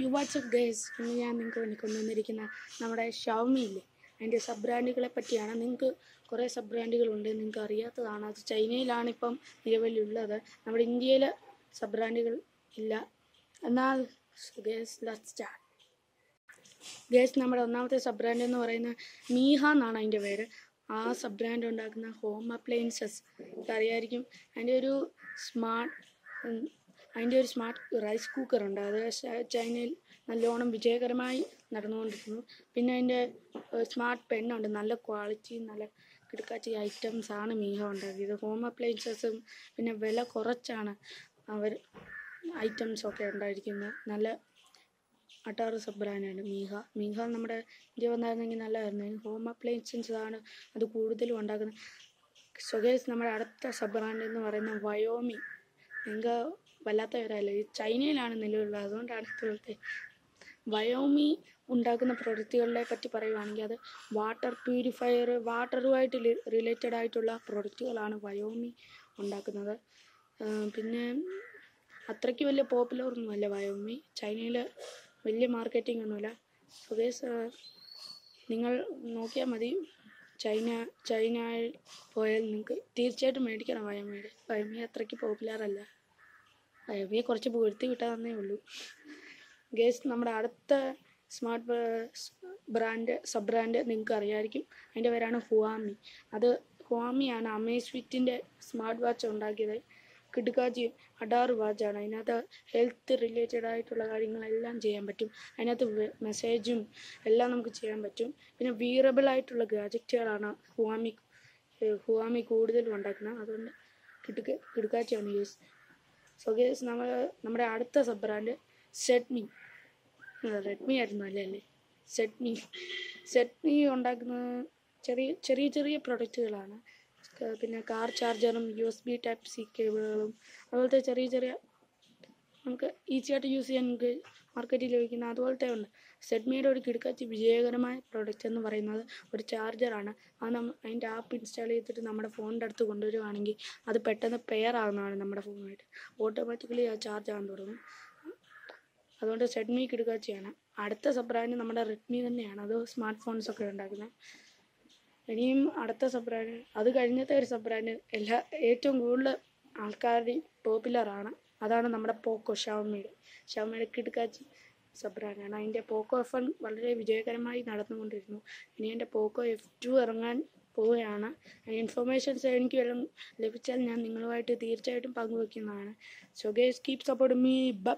U WhatsApp guys ഇന്ന് ഞാൻ നിങ്ങൾക്ക് വേണ്ടി കൊണ്ടുവന്നിരിക്കുന്ന നമ്മുടെ ഷവമി അതിന്റെ സബ് ബ്രാൻഡുകളെ പറ്റിയാണ്. നിങ്ങൾക്ക് കുറേ സബ് ബ്രാൻഡുകളുണ്ട് നിങ്ങൾക്ക് അറിയാത്തതാണ്. അത് ചൈനയിലാണ് ഇപ്പം നിലവിലുള്ളത്. നമ്മുടെ ഇന്ത്യയിൽ സബ് ബ്രാൻഡുകൾ ഇല്ല. എന്നാൽ ഗേസ് ലെറ്റ് സ്റ്റാർട്ട് ഗേസ് നമ്മുടെ ഒന്നാമത്തെ സബ് ബ്രാൻഡ് എന്ന് പറയുന്നത് മീഹ എന്നാണ് അതിന്റെ പേര്. ആ സബ് ബ്രാൻഡ് ഉണ്ടാക്കുന്ന ഹോം അപ്ലയൻസസ്. അറിയായിരിക്കും അതിന്റെ ഒരു സ്മാർട്ട് അതിന്റെ ഒരു സ്മാർട്ട് റൈസ് കുക്കർ ഉണ്ട്. അത് ചൈനയിൽ നല്ലോണം വിജയകരമായി നടന്നുകൊണ്ടിരിക്കുന്നു. പിന്നെ അതിന്റെ സ്മാർട്ട് പെണ്ണുണ്ട് നല്ല ക്വാളിറ്റി നല്ല കിടക്കാച്ചി ഐറ്റംസ് ആണ് മീഹ ഉണ്ടാക്കിയത്. ഹോം അപ്ലയൻസസും പിന്നെ വില കുറച്ചാണ് അവർ ഐറ്റംസ് ഒക്കെ ഉണ്ടായിരിക്കുന്നത്. നല്ല അട്ടാറ് സബ്രാനാണ് മീഹ. മീഹ നമ്മുടെ ഇന്ത്യ വന്നായിരുന്നെങ്കിൽ നല്ലതായിരുന്നു. ഹോം അപ്ലയൻസസ് ആണ് അത് കൂടുതലും ഉണ്ടാക്കുന്നത്. സ്വകേസ് നമ്മുടെ അടുത്ത സബ് ബ്രാൻഡ് എന്ന് പറയുന്നത് വയോമി നിങ്ങൾക്ക് വല്ലാത്ത ചൈനയിലാണ് നിലവിലുള്ളത്. അതുകൊണ്ടാണ് ഇപ്പോഴത്തെ വയോമി ഉണ്ടാക്കുന്ന പ്രൊഡക്റ്റുകളെ പറ്റി പറയുവാണെങ്കിൽ അത് വാട്ടർ പ്യൂരിഫയർ വാട്ടറുമായിട്ട് റിലേറ്റഡ് ആയിട്ടുള്ള പ്രൊഡക്റ്റുകളാണ് വയോമി ഉണ്ടാക്കുന്നത്. പിന്നെ അത്രയ്ക്ക് വലിയ പോപ്പുലർ ഒന്നുമല്ല വയോമി. ചൈനയിൽ വലിയ മാർക്കറ്റിംഗ് ഒന്നുമില്ല. സ്വദേശ നിങ്ങൾ നോക്കിയാൽ മതി. ചൈന ചൈനയിൽ പോയാൽ നിങ്ങൾക്ക് തീർച്ചയായിട്ടും മേടിക്കണം വയോമിയുടെ വയോമി അത്രയ്ക്ക് പോപ്പുലർ അല്ല. വയോമിയെ കുറച്ച് പുകഴ്ത്തി വിട്ടാൽ തന്നേ ഉള്ളൂ. ഗേസ് നമ്മുടെ അടുത്ത സ്മാർട്ട് ബ്രാൻഡ് സബ് ബ്രാൻഡ് നിങ്ങൾക്ക് അറിയാമായിരിക്കും അതിന്റെ പേരാണ് ഹുവാമി അത് ഹുവാമിയാണ് അമേസ്വിറ്റിന്റെ സ്മാർട്ട് വാച്ച് ഉണ്ടാക്കിയത്. കിടുക്കാച്ചി അഡാറ് വാച്ചാണ് അതിനകത്ത് ഹെൽത്ത് റിലേറ്റഡ് ആയിട്ടുള്ള കാര്യങ്ങളെല്ലാം ചെയ്യാൻ പറ്റും. അതിനകത്ത് മെസ്സേജും എല്ലാം നമുക്ക് ചെയ്യാൻ പറ്റും. പിന്നെ വീറബിൾ ആയിട്ടുള്ള ഗാജറ്റുകളാണ് ഹുവാമി ഹുവാമി കൂടുതലും ഉണ്ടാക്കുന്നത്. അതുകൊണ്ട് കിടുക കിടുക്കാച്ചിയാണ് യൂസ് സോ ഗേസ് നമ്മൾ നമ്മുടെ അടുത്ത സബ് ബ്രാൻഡ് സെഡ്മി റെഡ്മി ആയിരുന്നു അല്ലേ അല്ലേ സെഡ്മി സെഡ്മി ഉണ്ടാക്കുന്ന ചെറിയ ചെറിയ ചെറിയ പ്രൊഡക്റ്റുകളാണ് പിന്നെ car ചാർജറും U S B type C കേബിളുകളും അതുപോലത്തെ ചെറിയ ചെറിയ നമുക്ക് ഈസി ആയിട്ട് യൂസ് ചെയ്യാൻ നമുക്ക് മാർക്കറ്റിൽ ലഭിക്കുന്ന അതുപോലത്തെ ഉണ്ട്. സെഡ്മിയുടെ ഒരു കിടക്കാച്ചി വിജയകരമായ പ്രോഡക്റ്റ് എന്ന് പറയുന്നത് ഒരു ചാർജറാണ് അത് നമ്മൾ അതിന്റെ ആപ്പ് ഇൻസ്റ്റാൾ ചെയ്തിട്ട് നമ്മുടെ ഫോണിന്റെ അടുത്ത് കൊണ്ടുവരുവാണെങ്കിൽ അത് പെട്ടെന്ന് പെയർ ആകുന്നതാണ് നമ്മുടെ ഫോണുമായിട്ട് ഓട്ടോമാറ്റിക്കലി അത് ചാർജ് ആകാൻ തുടങ്ങും. അതുകൊണ്ട് സെഡ്മി കിടുക്കാച്ചിയാണ്. അടുത്ത സബ്രാൻഡ് നമ്മുടെ റെഡ്മി തന്നെയാണ്. അത് സ്മാർട്ട് ഫോൺസൊക്കെ ഉണ്ടാക്കുന്നത്. ഇനിയും അടുത്ത സബ്രാൻഡ് അത് കഴിഞ്ഞത്തെ ഒരു സബ്രാൻഡ് എല്ലാ ഏറ്റവും കൂടുതൽ ആൾക്കാരുടെ പോപ്പുലറാണ് അതാണ് നമ്മുടെ പോക്കോ ഷവമിയുടെ ഷവമിയുടെ കിടുക്കാച്ചി സബ്രാൻഡാണ് ബ്രാൻഡാണ് അതിന്റെ പോക്കോ എഫ് വൺ വളരെ വിജയകരമായി നടന്നുകൊണ്ടിരുന്നു. ഇനി എന്റെ പോക്കോ എഫ് ടു ഇറങ്ങാൻ പോവുകയാണ്. ഇൻഫർമേഷൻസ് എനിക്ക് വല്ലതും ലഭിച്ചാൽ ഞാൻ നിങ്ങളുമായിട്ട് തീർച്ചയായിട്ടും പങ്കുവെക്കുന്നതാണ് so guys keep support me bye